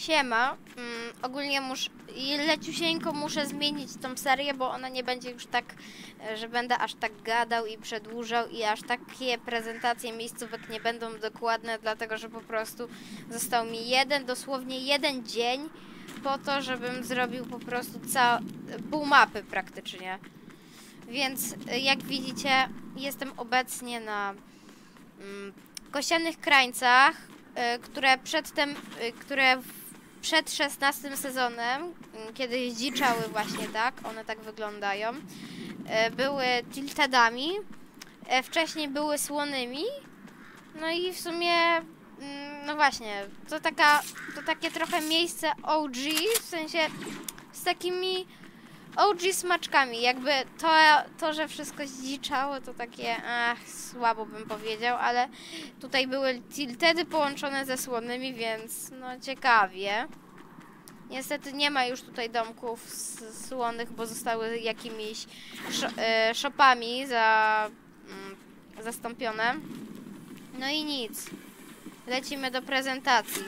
Siema. Mm, ogólnie muszę, leciusieńko muszę zmienić tą serię, bo ona nie będzie już tak, e, że będę aż tak gadał i przedłużał i aż takie prezentacje miejscówek nie będą dokładne, dlatego że po prostu został mi jeden, dosłownie jeden dzień po to, żebym zrobił po prostu ca- pół mapy praktycznie. Więc e, jak widzicie, jestem obecnie na mm, kościelnych krańcach, y, które przedtem, które w, przed 16 sezonem, y, kiedy dziczały właśnie tak, one tak wyglądają, y, były tiltedami, y, wcześniej były słonymi, no i w sumie, mm, no właśnie, to taka, to takie trochę miejsce OG, w sensie z takimi OG smaczkami, jakby to, to, że wszystko zdziczało, to takie, ach, słabo bym powiedział, ale tutaj były tiltedy połączone ze słonymi, więc no ciekawie. Niestety nie ma już tutaj domków słonych, bo zostały jakimiś szo- e, shopami za, mm, zastąpione. No i nic. Lecimy do prezentacji.